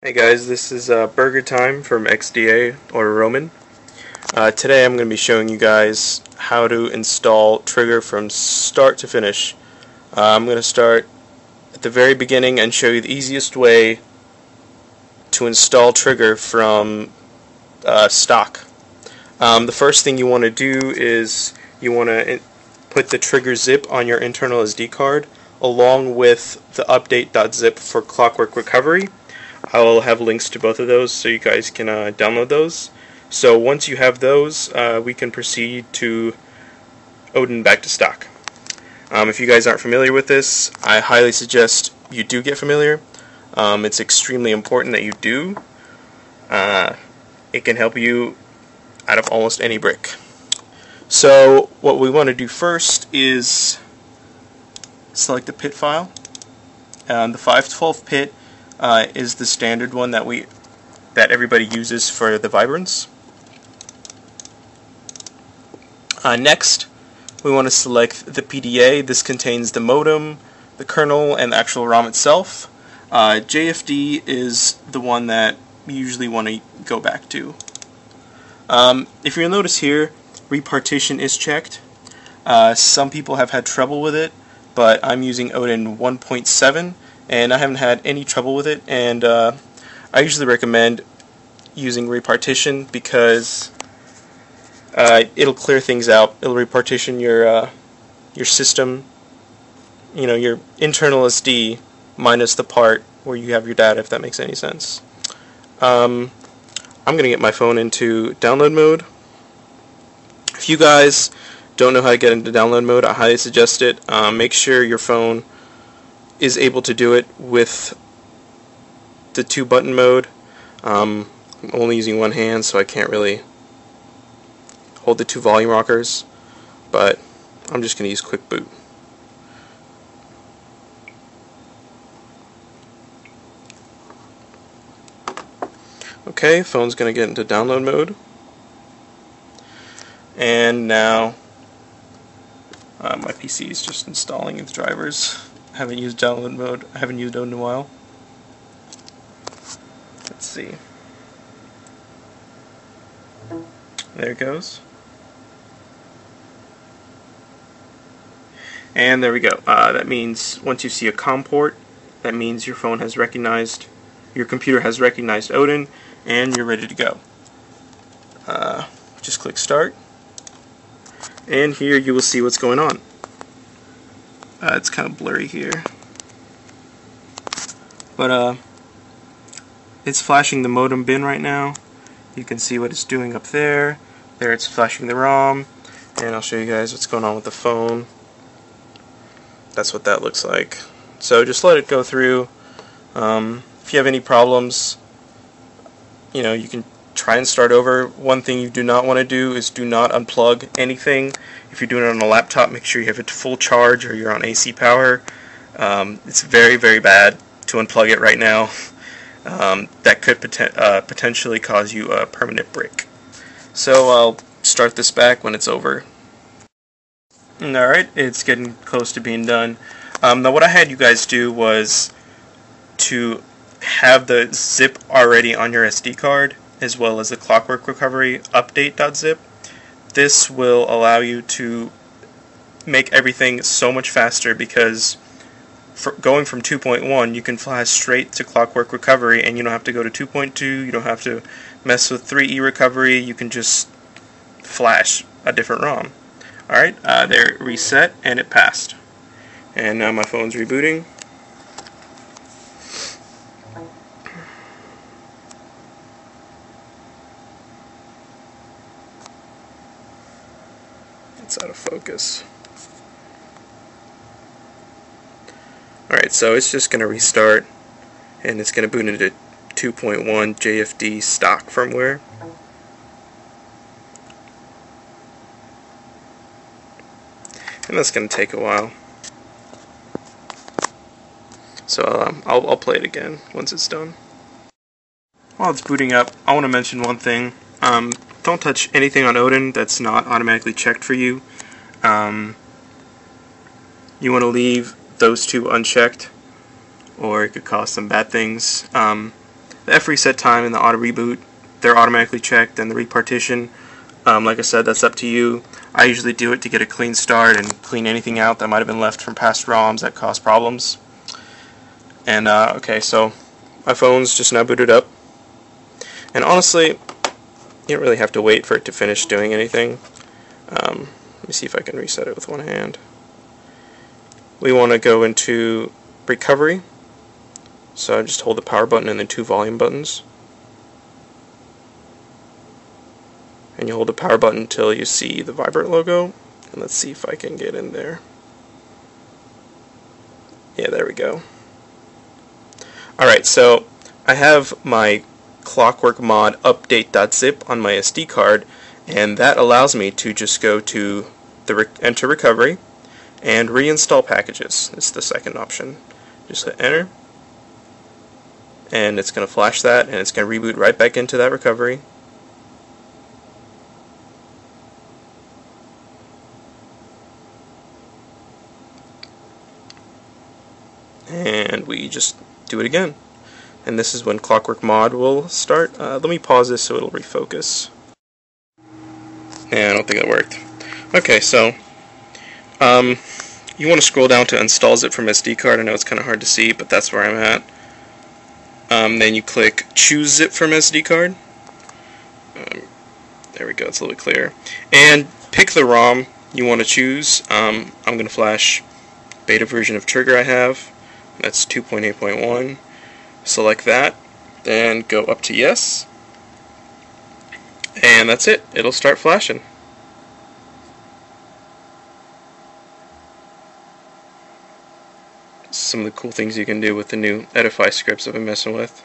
Hey guys, this is uh, Birger Time from XDA or Roman. Uh, today I'm going to be showing you guys how to install Trigger from start to finish. Uh, I'm going to start at the very beginning and show you the easiest way to install Trigger from uh, stock. Um, the first thing you want to do is you want to put the Trigger zip on your internal SD card along with the update.zip for Clockwork Recovery. I will have links to both of those so you guys can uh, download those. So once you have those, uh, we can proceed to Odin back to stock. Um, if you guys aren't familiar with this, I highly suggest you do get familiar. Um, it's extremely important that you do. Uh, it can help you out of almost any brick. So what we want to do first is select the pit file. Um, the 512 pit uh, is the standard one that we that everybody uses for the Vibrants. Uh, next, we want to select the PDA. This contains the modem, the kernel, and the actual ROM itself. Uh, JFD is the one that you usually want to go back to. Um, if you'll notice here, repartition is checked. Uh, some people have had trouble with it, but I'm using Odin 1.7 and I haven't had any trouble with it. And uh, I usually recommend using repartition because uh, it'll clear things out. It'll repartition your uh, your system, you know, your internal SD minus the part where you have your data, if that makes any sense. Um, I'm going to get my phone into download mode. If you guys don't know how to get into download mode, I highly suggest it. Um, make sure your phone is able to do it with the two button mode. Um, I'm only using one hand so I can't really hold the two volume rockers but I'm just going to use quick boot. Okay, phone's going to get into download mode and now uh, my PC is just installing its drivers haven't used download mode. I haven't used it in a while. Let's see. There it goes. And there we go. Uh, that means once you see a COM port, that means your phone has recognized, your computer has recognized Odin, and you're ready to go. Uh, just click start, and here you will see what's going on. Uh, it's kind of blurry here. But uh, it's flashing the modem bin right now. You can see what it's doing up there. There it's flashing the ROM. And I'll show you guys what's going on with the phone. That's what that looks like. So just let it go through. Um, if you have any problems, you know, you can try and start over. One thing you do not want to do is do not unplug anything. If you're doing it on a laptop, make sure you have it to full charge or you're on AC power. Um, it's very, very bad to unplug it right now. Um, that could poten uh, potentially cause you a permanent break. So I'll start this back when it's over. Alright, it's getting close to being done. Um, now what I had you guys do was to have the zip already on your SD card as well as the Clockwork Recovery update.zip. This will allow you to make everything so much faster because going from 2.1 you can flash straight to Clockwork Recovery and you don't have to go to 2.2, you don't have to mess with 3E Recovery, you can just flash a different ROM. Alright, uh, there reset and it passed. And now my phone's rebooting. Focus. Alright, so it's just going to restart and it's going to boot into 2.1 JFD stock firmware. And that's going to take a while. So um, I'll, I'll play it again once it's done. While it's booting up, I want to mention one thing. Um, don't touch anything on Odin that's not automatically checked for you. Um, you want to leave those two unchecked or it could cause some bad things. Um, the F reset time and the auto reboot, they're automatically checked, and the repartition, um, like I said, that's up to you. I usually do it to get a clean start and clean anything out that might have been left from past ROMs that cause problems. And, uh, okay, so my phone's just now booted up. And honestly, you don't really have to wait for it to finish doing anything. Um, let me see if I can reset it with one hand. We want to go into recovery. So I just hold the power button and the two volume buttons. And you hold the power button until you see the Vibrant logo. And let's see if I can get in there. Yeah, there we go. Alright, so I have my clockwork mod update.zip on my SD card and that allows me to just go to enter recovery and reinstall packages. It's the second option. Just hit enter and it's going to flash that and it's going to reboot right back into that recovery. And we just do it again. And this is when Clockwork Mod will start. Uh, let me pause this so it'll refocus. Yeah, I don't think it worked. Okay, so um, you want to scroll down to install zip from SD card. I know it's kind of hard to see, but that's where I'm at. Um, then you click choose zip from SD card. Um, there we go, it's a little bit clearer. And pick the ROM you want to choose. Um, I'm going to flash beta version of Trigger I have. That's 2.8.1. Select that, then go up to yes. And that's it. It'll start flashing. Some of the cool things you can do with the new Edify scripts I've been messing with.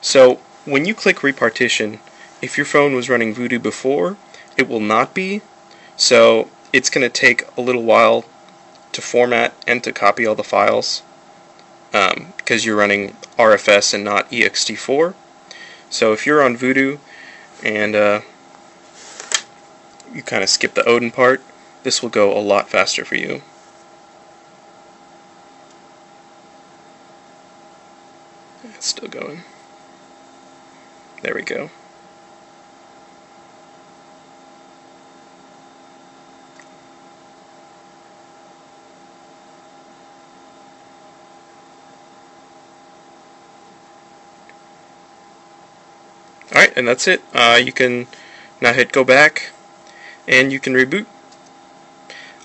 So, when you click repartition, if your phone was running Voodoo before, it will not be. So, it's going to take a little while to format and to copy all the files um, because you're running RFS and not ext4. So if you're on Voodoo and uh, you kind of skip the Odin part, this will go a lot faster for you. It's still going. There we go. Alright, and that's it. Uh, you can now hit go back, and you can reboot.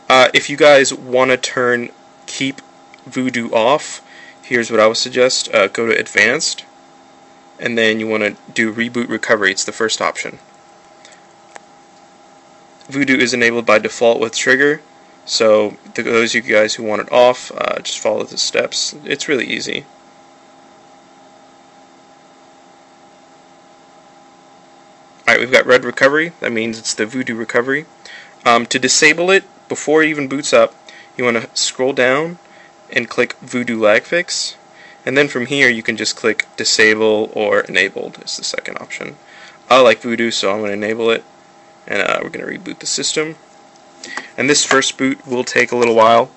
Uh, if you guys want to turn keep Voodoo off, here's what I would suggest. Uh, go to advanced, and then you want to do reboot recovery. It's the first option. Voodoo is enabled by default with trigger, so those of you guys who want it off, uh, just follow the steps. It's really easy. Alright, we've got red recovery. That means it's the Voodoo recovery. Um, to disable it, before it even boots up, you want to scroll down and click Voodoo lag fix. And then from here, you can just click disable or enabled is the second option. I like Voodoo, so I'm going to enable it. And uh, we're going to reboot the system. And this first boot will take a little while.